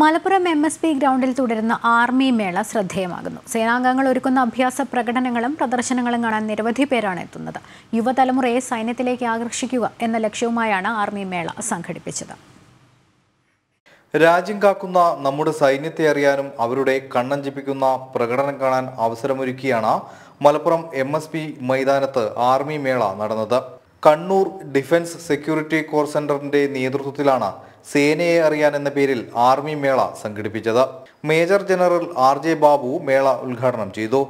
Malappuram M S P ഗ്രൗണ്ടിൽ തുടരുന്ന army മേള ശ്രദ്ധേയമാകുന്നു. സേനാംഗങ്ങൾ ഒരുക്കുന്ന അഭ്യാസ പ്രകടനങ്ങളും പ്രദർശനങ്ങളും കാണാൻ നിരവധി പേരാണ് എത്തുന്നത്. യുവതലമുറയെ സൈന്യത്തിലേക്ക് ആകർഷിക്കുക എന്ന ലക്ഷ്യവുമായാണ് ആർമി മേള സംഘടിപ്പിച്ചത്. രാജ്യം കാക്കുന്ന നമ്മുടെ സൈന്യത്തെ അറിയാനും അവരുടെ കണ്ണഞ്ചിപ്പിക്കുന്ന പ്രകടനം കാണാൻ അവസരമൊരുക്കിയാണ് മലപ്പുറം എം എസ് പി മൈതാനത്ത് ആർമി മേള നടന്നത്. കണ്ണൂർ ഡിഫൻസ് സെക്യൂരിറ്റി കോർ സെന്ററിന്റെ നേതൃത്വത്തിലാണ് സേനയെ അറിയാൻ എന്ന പേരിൽ ആർമി മേള സംഘടിപ്പിച്ചത്. Major general R J Babu മേള ഉദ്ഘാടനം ചെയ്തു.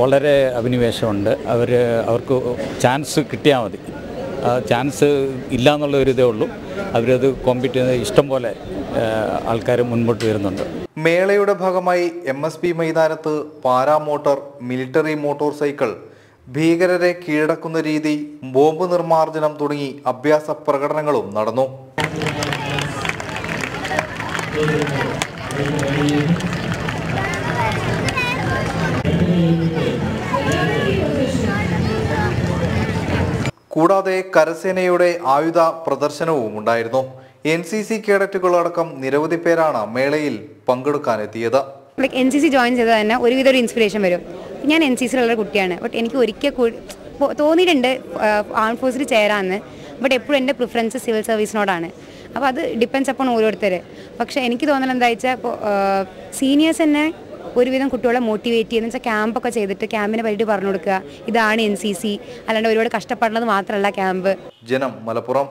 വളരെ അഭിനിവേശമുണ്ട്. അവർ അവർക്ക് ചാൻസ് കിട്ടിയാൽ മതി. ചാൻസ് ഇല്ല എന്നുള്ള ഒരു ഇതേ ഉള്ളൂ. അവരത് കോമ്പീറ്റ് ചെയ്യുന്ന ഇഷ്ടം പോലെ ആൾക്കാർ മുൻപോട്ട് വരുന്നുണ്ട്. മേളയുടെ ഭാഗമായി എം എസ് പി മൈതാനത്ത് പാരാമോട്ടോർ മിലിറ്ററി മോട്ടോർ സൈക്കിൾ ഭീകരരെ കീഴടക്കുന്ന രീതി ബോംബ് നിർമ്മാർജനം തുടങ്ങി അഭ്യാസ പ്രകടനങ്ങളും നടന്നു. കൂടാതെ കരസേനയുടെ ആയുധ പ്രദർശനവും ഉണ്ടായിരുന്നു. എൻ സി സി കേഡറ്റുകളടക്കം നിരവധി പേരാണ് മേളയിൽ പങ്കെടുക്കാനെത്തിയത്. എൻ സി സി ജോയിൻ ചെയ്താൽ തന്നെ ഒരുവിധം ഒരു ഇൻസ്പിറേഷൻ വരും. ഞാൻ എൻ സി സിയിലുള്ള കുട്ടിയാണ്. ബട്ട് എനിക്ക് ഒരിക്കൽ തോന്നിയിട്ടുണ്ട് ആം ഫോഴ്സിൽ ചേരാമെന്ന് ബട്ട് എപ്പോഴും എന്റെ പ്രിഫറൻസ് സിവിൽ സർവീസിനോടാണ് അപ്പോൾ അത് ഡിപ്പെൻസ് അപ്പോൺ ഓരോരുത്തർ പക്ഷേ എനിക്ക് തോന്നൽ എന്താ വെച്ചാൽ ഇപ്പോൾ സീനിയേഴ്സ് തന്നെ ഒരുവിധം കുട്ടികളെ മോട്ടിവേറ്റ് ചെയ്യുന്ന. വെച്ചാൽ ക്യാമ്പൊക്കെ ചെയ്തിട്ട് ക്യാമ്പിനെ പറ്റി പറഞ്ഞു കൊടുക്കുക. ഇതാണ് എൻ സി സി അല്ലാണ്ട് ഒരുപാട് കഷ്ടപ്പെടുന്നത് മാത്രമല്ല ക്യാമ്പ് ജനം മലപ്പുറം